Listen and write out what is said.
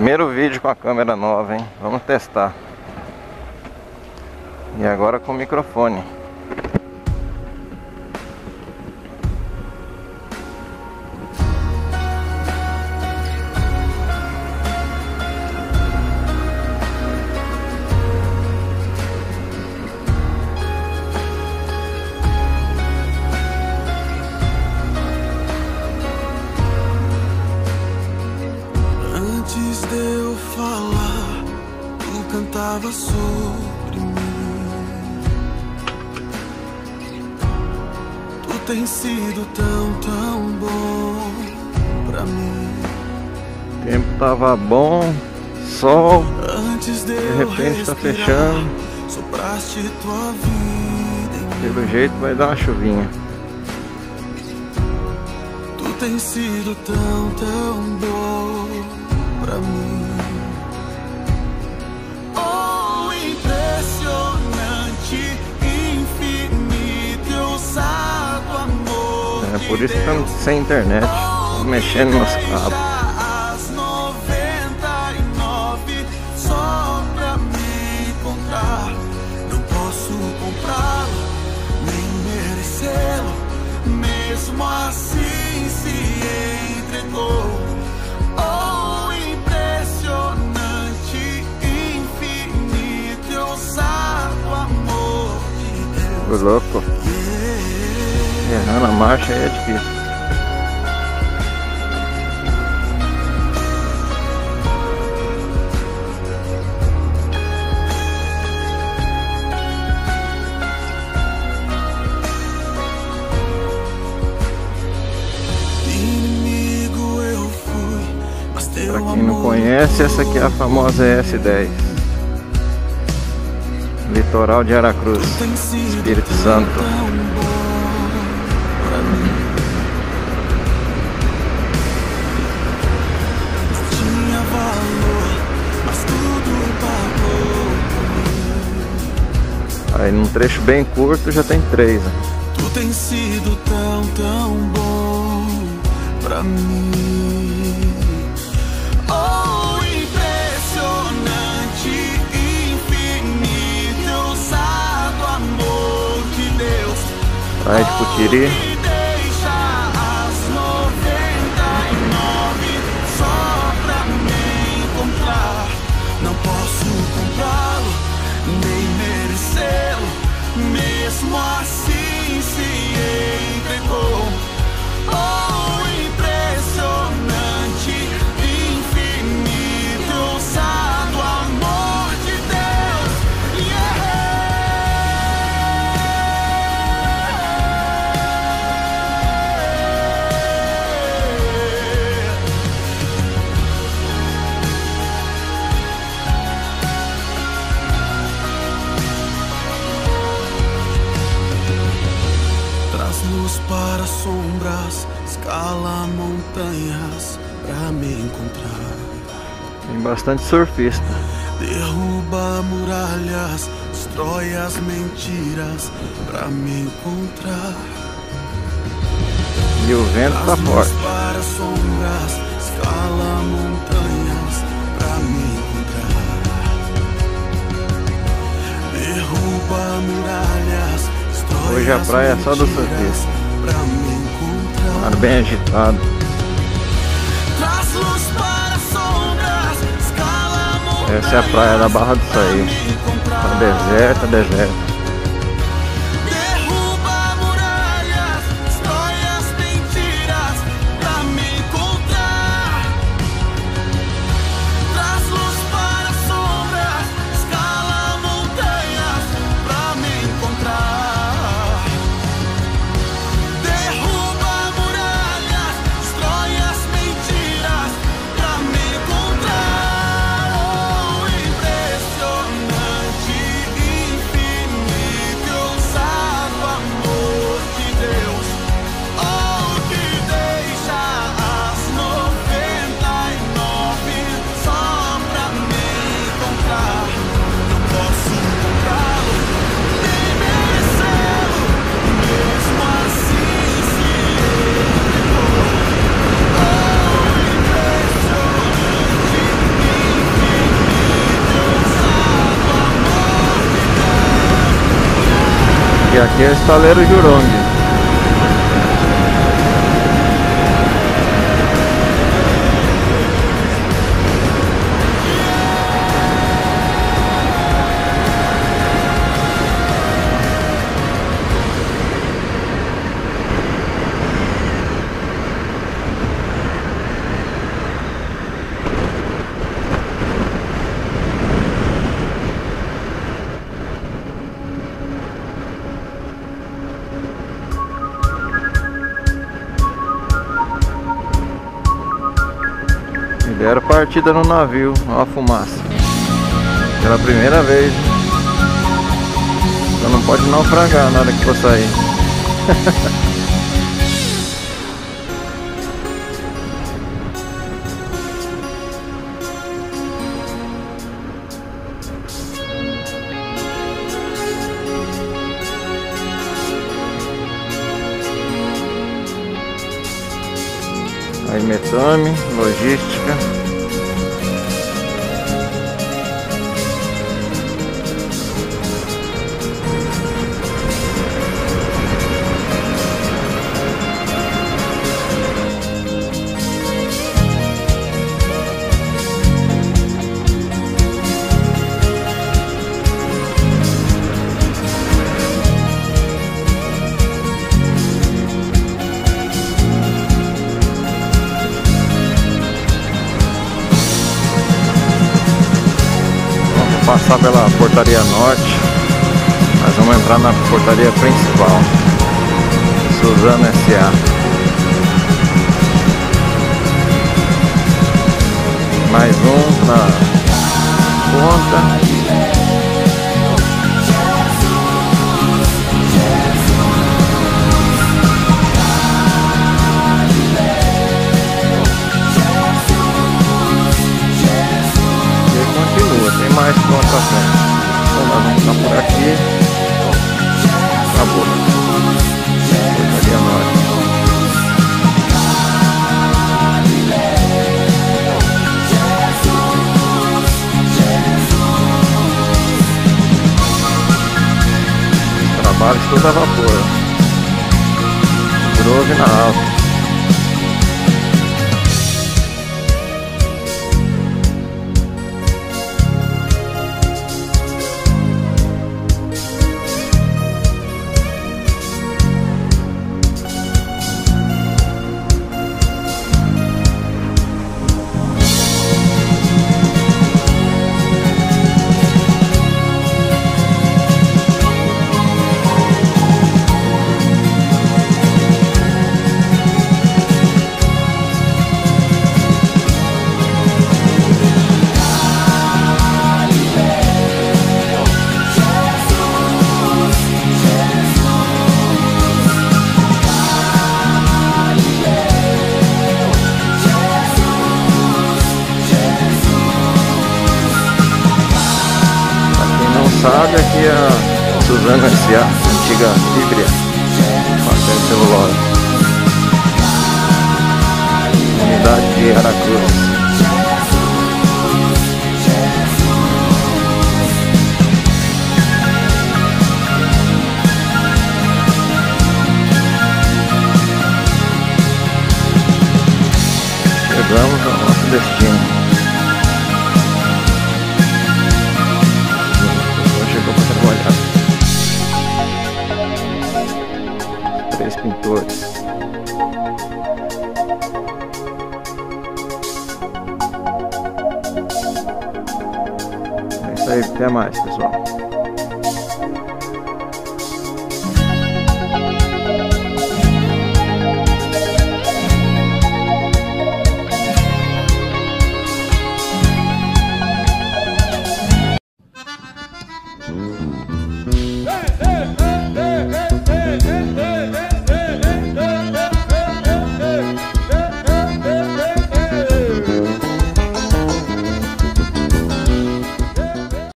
Primeiro vídeo com a câmera nova, hein? Vamos testar. E agora com o microfone. Cantava sobre mim. Tu tens sido tão, tão bom pra mim. O tempo tava bom, sol, Antes de, de repente tá fechando. Sopraste tua vida. Pelo jeito vai dar uma chuvinha. Tu tens sido tão, tão bom pra mim. Por isso estamos sem internet, mexendo nos cabos. deixa As 99 só pra me encontrar. Não posso comprá-lo, nem merecê-lo. Mesmo assim se entregou. Impressionante, infinito ousado amor de Deus. louco. Errando a marcha é difícil. Pra quem não conhece, essa aqui é a famosa S10. Litoral de Aracruz, Espírito Santo. Aí num trecho bem curto já tem três. né? Tu tens sido tão, tão bom pra mim. Oh, impressionante, infinito, ousado amor de Deus. Praia de Putiri. Escala montanhas pra me encontrar. Tem bastante surfista. Derruba muralhas, destrói as mentiras pra me encontrar. E o vento tá forte. para sombras, escala montanhas pra me encontrar. Derruba muralhas, destrói Hoje a as praia é só do surfista. Mar bem agitado. Essa é a praia da Barra do Saí. Tá deserta, deserta. Aqui é estaleiro Jurong. Deram partida no navio, olha a fumaça. Pela primeira vez. Então não pode naufragar na hora que for sair. Aí Metame, logística. Passar pela portaria norte. Nós vamos entrar na portaria principal. Suzano S.A. Mais um na ponta. Pra frente. Então nós vamos ficar por aqui. Acabou. Portaria norte. Trabalhos tudo a vapor. Grove na alta. Sabe, é a Suzana S.A., antiga Fibria, papel celulose. Unidade de Aracruz. É isso aí, até mais pessoal.